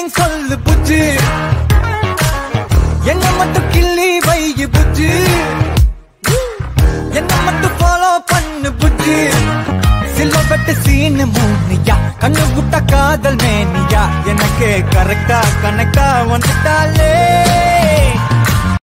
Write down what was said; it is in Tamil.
மட்டும் சொல்லு புஜ்ஜி. என்ன மட்டும் கிள்ளி வையு புஜ்ஜி. என்ன மட்டும் ஃபாலோ பண்ணு புஜ்ஜி. சில்வப்பட்டு சீனு மூனியா. கண்ணு விட்ட காதல் மேனியா. எனக்கு கரெக்டா கணக்கா வந்துட்டாலே